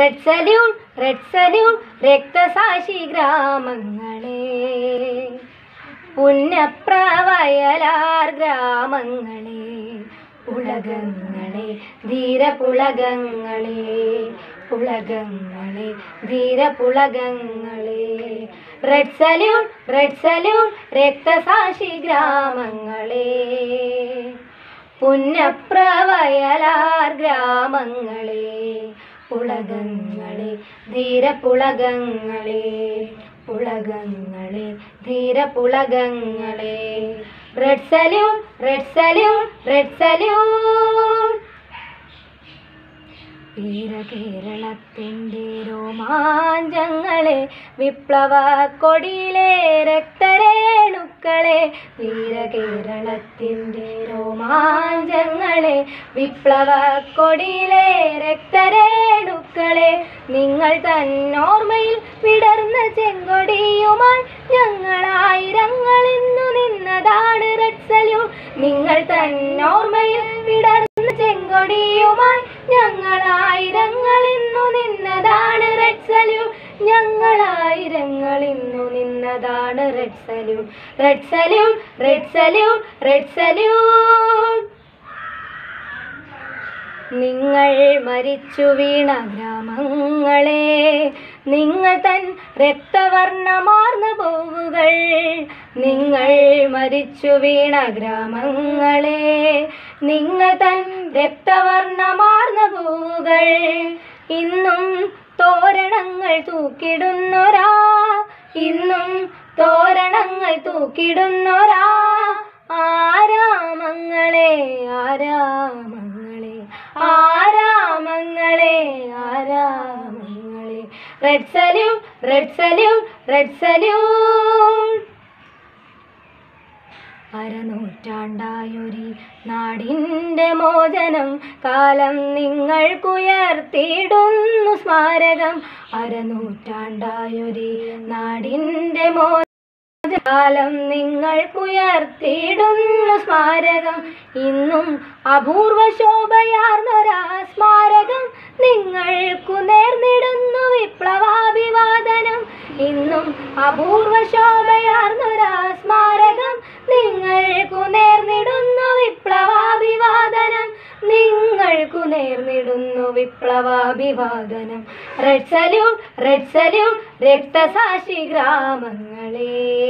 Red salute red salute രക്തസാക്ഷി ഗ്രാമങ്ങളെ. പുന്നപ്രവയലാർ ഗ്രാമങ്ങളെ. പുളകങ്ങളെ ധീരപുളകങ്ങളെ. പുളകങ്ങളെ ധീരപുളകങ്ങളെ. റെഡ് സല്യൂട്ട് റെഡ് സല്യൂട്ട് രക്തസാക്ഷി ഗ്രാമങ്ങളെ. പുന്നപ്രവയലാർ ഗ്രാമങ്ങളെ. പുളകങ്ങളെ ധീരപുളകങ്ങളെ പുളകങ്ങളെ ധീരപുളകങ്ങളെ. Red salute red salute red salute വീരകേരളത്തിന്റെ രോമാഞ്ചങ്ങളെ വിപ്ലവ കൊടിയിലെ രക്തരേണുക്കളെ. വീരകേരളത്തിന്റെ രോമാഞ്ചങ്ങളെ വിപ്ലവ കൊടിയിലെ രക്തരേണുക്കളെ നിങ്ങൾ തന്നോർമ്മയിൽ വിടർന്ന ചെങ്കൊടിയുമായി ഞങ്ങളായിരങ്ങൾ ഇന്നു നിന്നതാണ് റെഡ് നിങ്ങൾ തന്നോർമ്മയിൽ വിടർന്ന ചെങ്കൊടിയുമായി ഞങ്ങളായിരങ്ങൾ ഇന്നു നിന്നതാണ് സല്യൂട്ട് ഞങ്ങളായിരങ്ങൾ ഇന്നു നിന്നതാണ് red salute red salute red red നിങ്ങൾ മരിച്ചു വീണ ഗ്രാമങ്ങളെ നിങ്ങൾ തൻ രക്തവർണമാർന്ന പോവുകൾ. നിങ്ങൾ മരിച്ചു വീണ ഗ്രാമങ്ങളെ. നിങ്ങൾ തൻ രക്തവർണമാർന്ന പോവുകൾ. ഇന്നും തോരണങ്ങൾ തൂക്കിടുന്നൊരാ. ഇന്നും തോരണങ്ങൾ തൂക്കിടുന്നൊരാ. ആരാമങ്ങളെ ആരാമങ്ങളെ. ആരാമങ്ങളെ red salute red salute red salute അരനൂറ്റാണ്ടായൊരി നാടിന്റെ മോചനം കാലം നിങ്ങൾക്കുയർത്തിയിടുന്നു സ്മാരകം. അരനൂറ്റാണ്ടായൊരി നാടിന്റെ മോചനം കാലം നിങ്ങൾക്കുയർത്തിയിടുന്നു സ്മാരകം. ഇന്നും അപൂർവ ശോഭയാർന്നൊരാ സ്മാരകം നിങ്ങൾക്കു വിപ്ലവാഭിവാദനം ഇന്നും അപൂർവ ശോഭയാർന്നൊരാ സ്മാരകം നിങ്ങൾക്കു നേർന്നിടുന്നു വിപ്ലവാഭിവാദനം. നിങ്ങൾക്കു നേർന്നിടുന്നു വിപ്ലവാഭിവാദനം. റെഡ് സല്യൂട്ട് റെഡ് സല്യൂട്ട് രക്തസാക്ഷി ഗ്രാമങ്ങളെ.